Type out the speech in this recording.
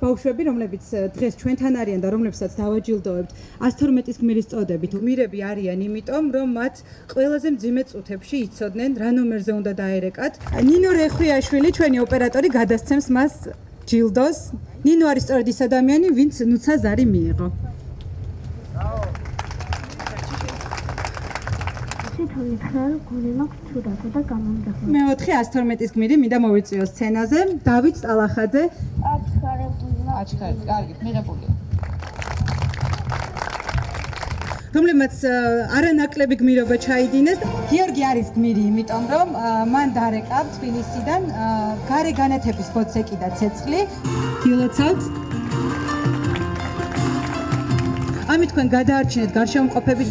ბავშვები, რომლებიც დღეს ჩვენთან არიან და რომლებსაც დავაჯილდოვებთ 112-ის გმირის წოდებით. გმირები არიან, იმიტომ რომ მათ ყველაზე მძიმე წუთებში იცოდნენ რა ნომერზე უნდა დაერეკათ. ნინო რეხვიაშვილი, ჩვენი ოპერატორი, გადასცემს მას ჯილდოს. ნინო არის სწორედ ის ადამიანი, ვინც ნუცა ზარი მიიღო. თვითონ ხარ გული მაქვს თუდაო და გამომდახო. მე 4 112-ის გმირი მინდა მოვიწიო სცენაზე. დავით სტალახაძე. აჩხარებულა. აჩქარეთ, კარგით, მიღებულია. რომლებმაც არანაკლები გმირობა ჩაიდინეს. გიორგი არის გმირი, იმიტომ რომ მან დარეკა თბილისიდან გარე განათების ფოცეკი და ცეცხლი. გილოცავთ ამით თქვენ გადაარჩინეთ გარშემოყოფებით